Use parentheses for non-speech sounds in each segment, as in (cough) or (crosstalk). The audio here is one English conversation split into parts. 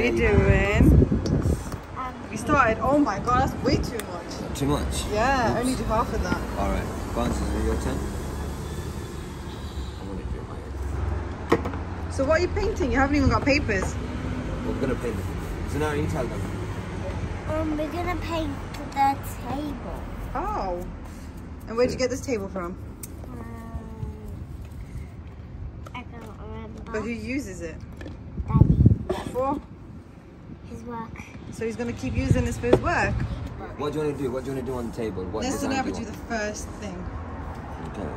What are you doing? We started. Oh my god, that's way too much. Too much. Yeah, Oops. only do half of that. All right. Go on, Susan, your turn. I'm gonna do mine. So what are you painting? You haven't even got papers. We're gonna paint it. So now you tell them. um, we're gonna paint the table. Oh. And where'd you get this table from? Um, I don't remember. But who uses it? Daddy, What for? His work. So he's gonna keep using this for his work. What do you want to do? What do you want to do on the table? What Let's design never do do you the want? first thing. Okay.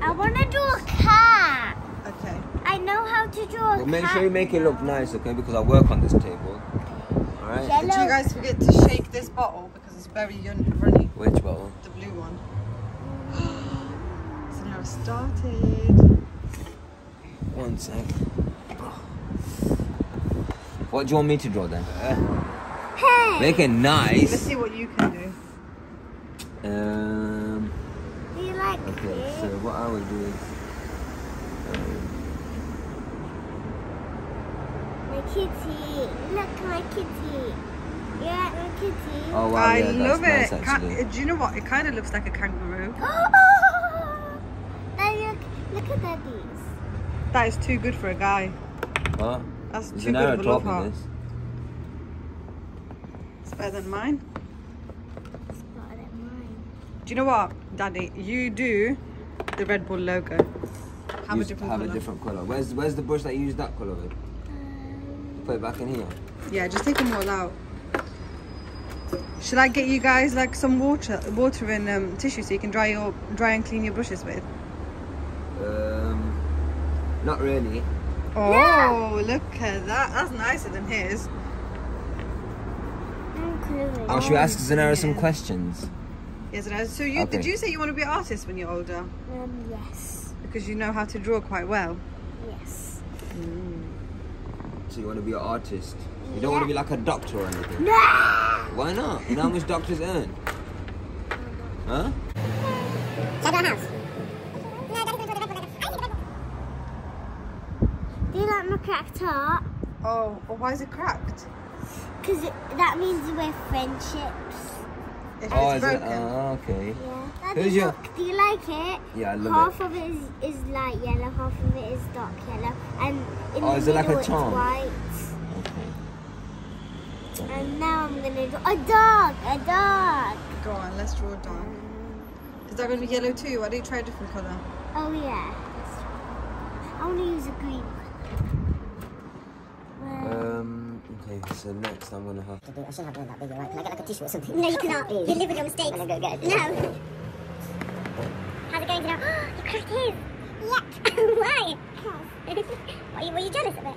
I wanna do a cat. Okay. I know how to draw a Well, make sure you make it look nice, okay? Because I work on this table. All right. Yeah. Did you guys forget to shake this bottle because it's very runny? Which bottle? The blue one. (gasps) so now it's started. One sec. What do you want me to draw then? Hey, Make it nice. Let's see what you can do. Um. do you like Okay. it? So what I will do is. Um, My kitty. Look, my kitty. You like my kitty? oh wow! I yeah, that's love it. Ca- actually. do you know what? It kind of looks like a kangaroo. (laughs) Daddy, look, look at daddy's. That is too good for a guy. Huh? That's Is too an good arrow of a love heart. this? It's better than mine. It's better than mine. Do you know what, Daddy? You do the Red Bull logo. Have Use- a different have colour. a different color. Where's Where's the brush that you used that color with? Um, Put it back in here. Yeah, just take them all out. Should I get you guys like some water, water and um, tissue so you can dry your dry and clean your brushes with? Um, not really. Oh, look at that. That's nicer than his. I'm coloring. Oh, should we Oh, ask Zunaira some questions? Yes, it is. So you Okay. did you say you want to be an artist when you're older? Um, yes. Because you know how to draw quite well. Yes. So you want to be an artist? You don't want to be like a doctor or anything? No! Why not? You know how much doctors earn? (laughs) Huh? Do you like my cracked heart? Oh, well, why is it cracked? Because that means we're friendships. If Oh, it's is it? broken. Oh, okay. Yeah. Daddy, Who's your- do you like it? Yeah, I love half it. Half of it is, is light yellow, half of it is dark yellow, and in Oh, the is it like a middle it's charm? white. Okay. And now I'm gonna do a dog, a dog. Go on, let's draw a dog. Is that going to be yellow too? Why don't you try a different colour? Oh yeah. I want to use a green Okay. So next, I'm gonna have. I shouldn't have done that big, right? Can I get like a tissue or something? no, you cannot. You live with your mistakes. I'm gonna go get it. No. How's it going (gasps) to know? (laughs) you cracked his. Yep. Why? were, you, were you jealous of it?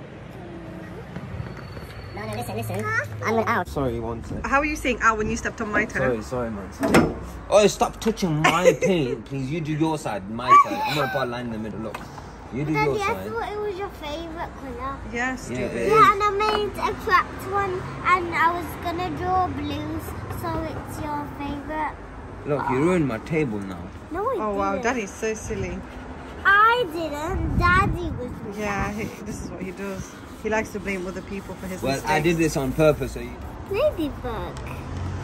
No, no, listen, listen. Huh? I'm gonna out. Sorry, one sec. How are you saying ow when you stepped on my toe? Sorry, sorry, man. Sorry. Oh, stop touching my (laughs) paint, please. You do your side, my side. I'm gonna put a line in the middle. Look, you do your Daddy, I thought it was your favourite colour. Yeah, Yeah, it is. Yeah, and I made a cracked one, and I was gonna draw blues, so it's your favourite. Look, you ruined my table now. No, I Oh wow, didn't. Daddy's so silly. I didn't. Daddy was. Yeah, he, this is what he does. He likes to blame other people for his Well, mistakes. I did this on purpose. So you... Ladybug.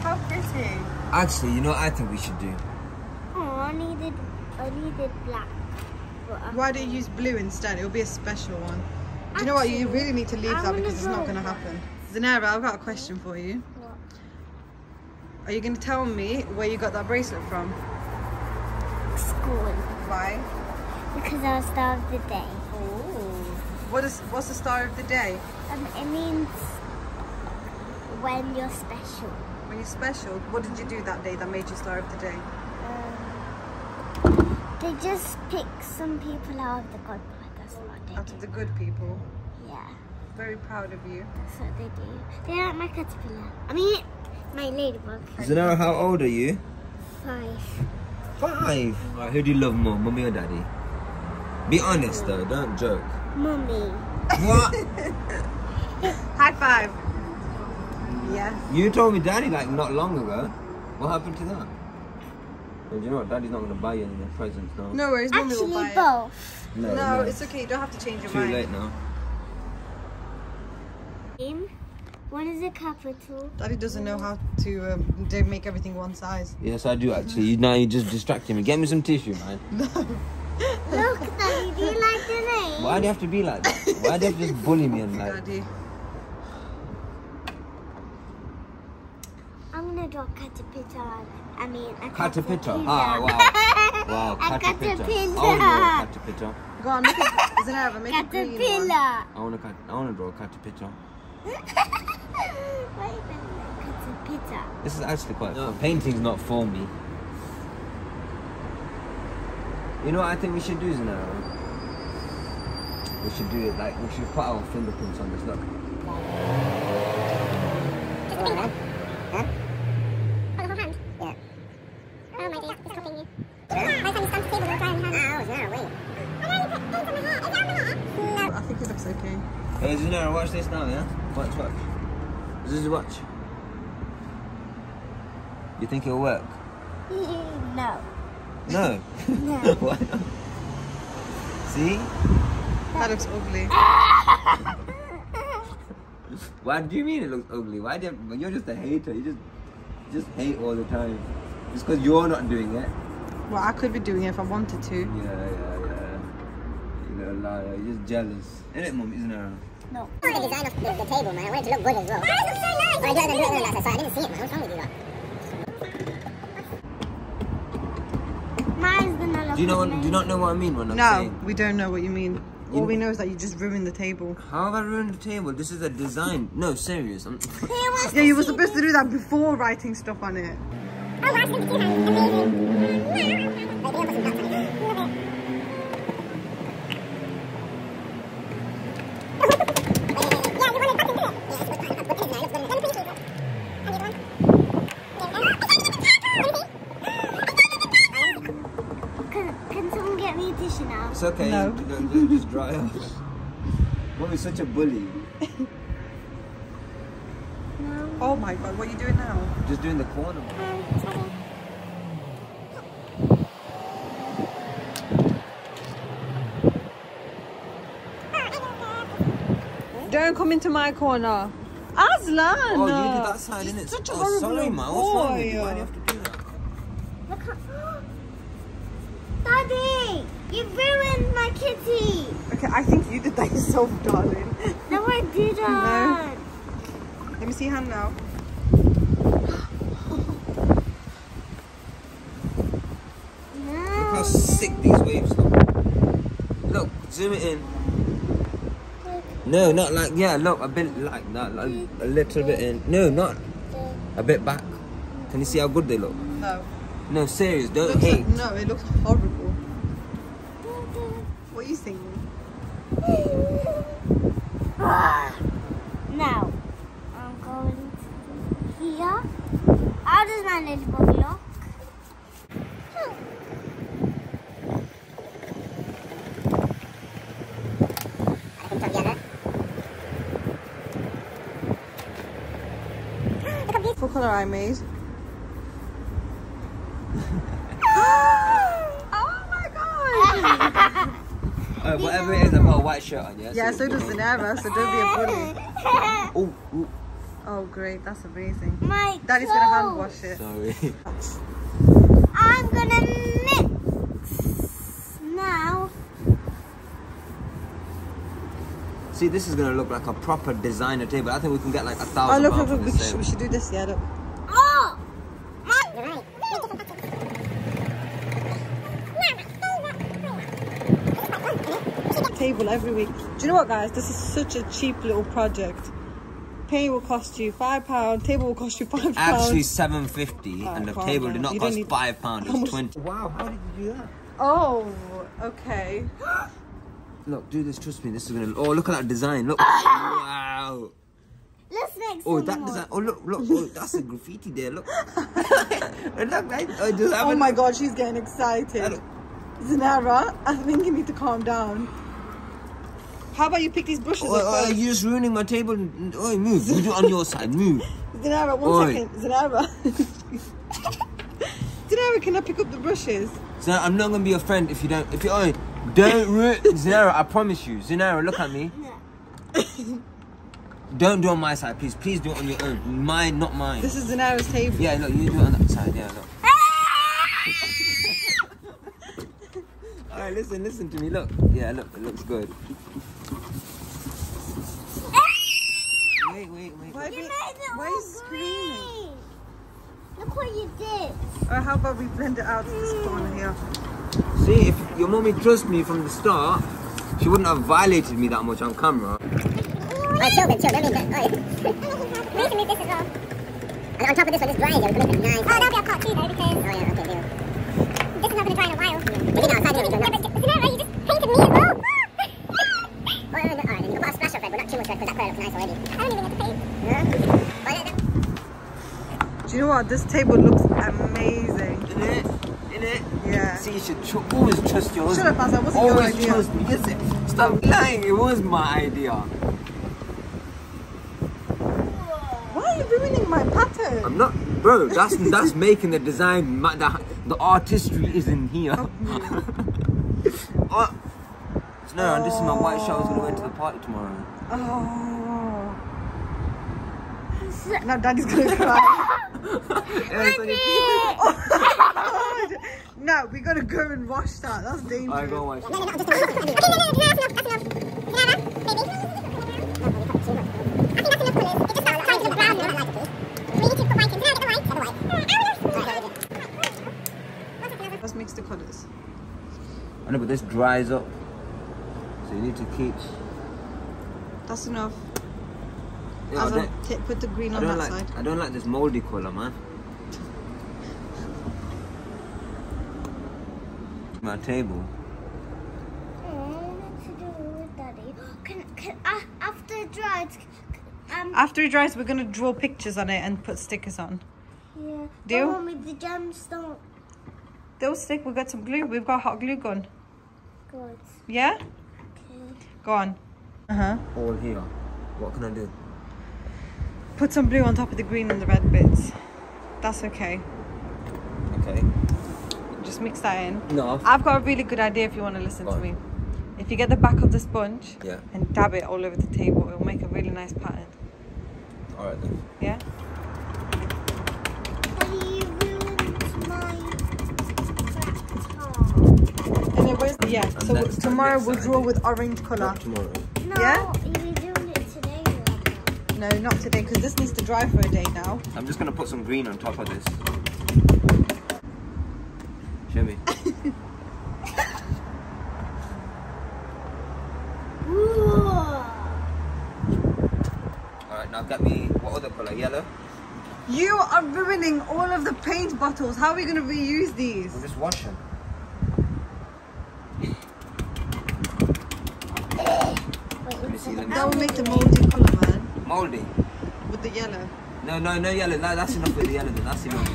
How pretty. Actually, you know, what I think we should do. Oh, I needed. I needed black. Why do you use blue instead? It'll be a special one. Do you know what? You really need to leave I that because it's not going to happen. Zunaira, I've got a question for you. What? Are you going to tell me where you got that bracelet from? School. Why? Because I was star of the day. Oh. What is? What's the star of the day? Um, it means when you're special. When you're special. What did you do that day that made you star of the day? They just pick some people out of the God part. That's what they Out do. of the good people. Yeah, Very proud of you. that's what they do. They like my caterpillar. I mean, my ladybug. Zunaira, how old are you? Five. Five. Alright, who do you love more, mummy or daddy? Be honest though, don't joke. Mummy. What? (laughs) High five. Yeah. you told me daddy like not long ago. What happened to that? Well, you know what? Daddy's not gonna buy you any presents now. No worries. Mummy will buy Actually, it. both. No, No, it's okay. You don't have to change your Too mind. late now. One is a capital. Daddy doesn't know how to um, make everything one size. Yes, I do actually. You, now you're just distracting me. Get me some tissue, man. No. (laughs) Look, Daddy, do you like the name? Why do you have to be like that? Why do you have to just bully me and like? Daddy. Gonna draw caterpillar. I mean, a Caterpillar. caterpillar. Ah, wow. (laughs) Wow, A caterpillar. caterpillar. I want to draw a caterpillar. Go on, make it. Zunaira, make it green. one. Caterpillar. I want to. I want to draw a caterpillar. Why is that caterpillar? This is actually quite fun. Painting's not for me. You know what I think we should do, Zunaira? We should do it like we should put our fingerprints on this. Look. Huh? Hey, Zunaira, watch this now, yeah? Watch, watch. This is watch. You think it'll work? No. No. (laughs) (laughs) No. Why not? See? That looks ugly. (laughs) Why do you mean it looks ugly? Why do you, you're just a hater. You just just hate all the time. Just because you're not doing it. Well, I could be doing it if I wanted to. Yeah, yeah, yeah. You little liar. You're just jealous. Isn't it, mum? Isn't it? No. The design of the, the table, man. I want it to look good as well. Why does it so nice? But I do it, I do it, I do it, so I didn't see it, man. What's wrong with you, lot? Mine's gonna look Do you know what? Do you not know what I mean when I'm No, saying? we don't know what you mean. You- All we know is that you just ruined the table. How have I ruined the table? This is a design. No, serious. I'm, (laughs) Yeah, you were supposed to do that before writing stuff on it. Oh, that's okay. No. Just, just- just dry off. Mum is such a bully. No. Oh my god, what are you doing now? Just doing the corner. Don't come into my corner. Azlan! Oh, you did that side, He's innit? Such a oh, horrible sorry, little man. What's wrong with you? boy. Why do you have to do that? Look how... (gasps) Daddy! You ruined my kitty! Okay, I think you did that yourself, darling. No, I didn't. Let me see your hand now. No. Look how sick these waves look. Look, zoom it in. No, not like yeah. Look, a bit like that, like a little bit in. No, not a bit back. Can you see how good they look? No. No, serious. Don't hate. like, no, it looks horrible. What are you thinking? Ah. Now, I'm going here. How does my little boy look? What colour I made? oh my god! Uh, whatever it is, I've got a white shirt on. Yeah. yeah, so does Zunaira, so don't be a bully. (laughs) Oh, oh, Oh great, that's amazing. my Daddy's gonna hand clothes. wash it. sorry. I'm gonna mix now. see, this is gonna look like a proper designer table. I think we can get like a Oh thousand look, look, pounds look, we this should, we should do this, yeah, look. Oh! You're right. Table every week. Do you know what guys, this is such a cheap little project. Paint will cost you five pounds, table will cost you five pounds. Actually, seven fifty, Oh, and the table down. did not You cost need- five pounds. It How was twenty. Wow, how did you do that? Oh, okay. (gasps) Look, do this. Trust me, this is gonna. Oh, look at that design. Look. wow. Let's make Oh, some that design. Oh, look, look. Oh, that's a graffiti there. Look. (laughs) look, right? Oh, does that Oh one- my god, she's getting excited. Hello. Zunaira, I think you need to calm down. How about you pick these bushes Oh, up oh, you're just ruining my table. Oh, move. You do it on your side. Move. (laughs) Zunaira, one Oi. second. Zunaira. (laughs) Zunaira, can I pick up the brushes? So I'm not gonna be your friend if you don't. If you oh, don't ruin (laughs) Zunaira. I promise you, Zunaira. Look at me. Don't do it on my side, please. Please do it on your own. Mine, not mine. This is Zunaira's table. Yeah, look, you do it on that side. Yeah, look. All right, listen, listen to me. Look. Yeah, look, it looks good. Wait, wait, wait. Why, You be, made it why all are you screaming? green. Look what you did. Or how about we blend it out to this corner hmm. here? See, if your mommy trusts me from the start, she wouldn't have violated me that much on camera. Alright, chill then, chill. Don't leave. Alright. (laughs) We need to move this as well. And on top of this one, this dries, yeah, we can make nice. Oh, that'll be our part two though, because Oh, yeah, okay, deal. this is not going to dry in a while. Is it outside, don't we? Yeah, but Zunaira, you just painted me as well. Oh, no, no, alright, then you can put a splash of red, but not too much red, because that colour looks nice already. I don't even get to paint. Yeah? Oh, yeah, that- Do you know what? This table looks amazing. In it, in it. Yeah. See, you should tr- always trust your Shut up, Azza, it wasn't your always trust me. Yes, it- stop lying. It was my idea. Why are you ruining my pattern? I'm not, bro. That's that's making the design. ma- The, the artistry is in here. oh. So (laughs) oh. no, this is my white shirt. I was gonna wear to the party tomorrow. Oh. Now daddy's gonna (laughs) cry. Yeah, it's on your- no, we gotta go and wash that. That's dangerous. I go white. Let's mix the colours. I know, but this dries up. So you need to keep. That's enough. Yeah, I Azza, don't, t- put the green I on don't that like. side. I don't like this moldy color, man. (laughs) My table. Can, can, uh, after it dries, um, After it dries, we're gonna draw pictures on it and put stickers on. yeah. Deal? Don't want me the gems don't They'll stick. We've got some glue. We've got hot glue gun. good. Yeah? Okay. Go on. Uh huh. All here. What can I do? Put some blue on top of the green and the red bits. That's okay. Okay. Just mix that in. No. I've got a really good idea if you want to listen Go to on. me. If you get the back of the sponge Yeah. and dab it all over the table, it'll make a really nice pattern. All right then. Yeah? Daddy, you ruined my And then where's yeah? And So tomorrow we'll draw with orange colour. Not tomorrow. No, Yeah? you're doing it today. Rebecca. No, not today because this needs to dry for a day now. I'm just gonna put some green on top of this. Show me. (laughs) All right, now get me what other color? Yellow. You are ruining all of the paint bottles. How are we gonna reuse these? We'll just wash them. Let me see them. That will make the moldy colour, man, Moldy. with the yellow. No, no, no yellow. No, that's enough with the yellow. Then that's enough.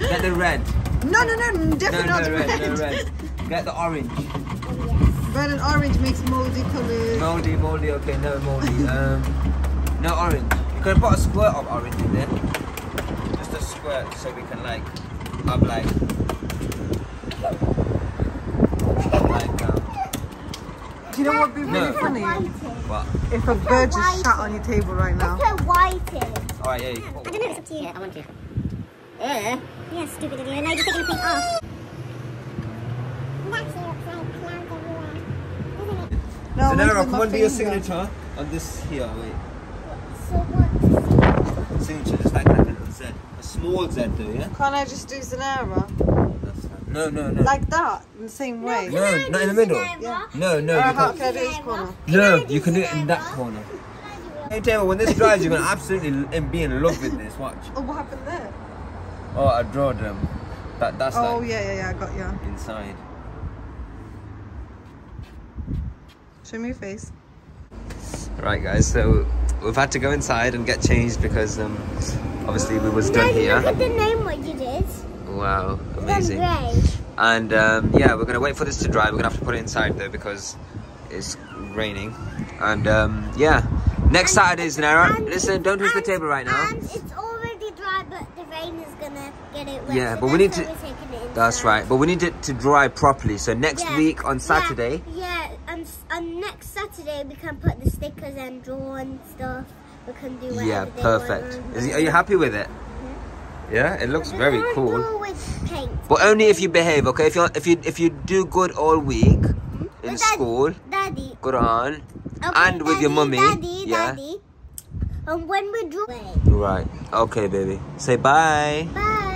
(laughs) Get the red. No, no, no, No, definitely no not red, red. no red. Get the orange. Red and orange makes moldy colours. Moldy, moldy. Okay, no moldy. (laughs) Um, no orange. You could put a squirt of orange in there. Just a squirt, so we can like have like like um, Do you know what would be really No. funny? what? If a bird just sat on your table right now. Let's put white in. All right, yeah. you- I don't know, it's up to you. Yeah, I want to. Yeah. Yeah, stupid idiot. Now you're just taking the paint off. No, so mine's now, with my come on, do your signature on this here. Wait, So what? signature just like that little Z, a small Z though, yeah. Can't I just do Zunaira? That's fine. No, no, no. Like that, in the same way? no, not in the middle. Yeah. No, no. Or You can't. can this corner? No, you can do it in that corner. Hey, Taylor, when this dries, you're gonna absolutely be in love with this. Watch. Oh, what happened there? Oh, I draw them. That that's Oh, like yeah, yeah, yeah, I got you. inside. Show me your face. Right, guys. So we've had to go inside and get changed because um, obviously we was done Daddy, here. Wow, amazing. And um, yeah, we're gonna wait for this to dry. We're gonna have to put it inside though because it's raining. And um, yeah, next Saturday is Nara. Listen, don't touch the table right now. And it's already dry, but the rain is gonna get it wet. Yeah, so but we need to- why we're taking it That's right. But we need it to dry properly. So next Yeah, week on Saturday. Yeah, and, s- and next Saturday we can put the stickers and draw and stuff. We can do whatever Yeah, perfect. Is, are you happy with it? Yeah, it looks very cool. draw with paint. But only if you behave, okay? If you if you if you do good all week hmm? in But Dad- school, Daddy. on, Okay, and with your Daddy, mummy, Daddy, yeah. Daddy. And when we draw. Right. Okay, baby. Say bye. Bye.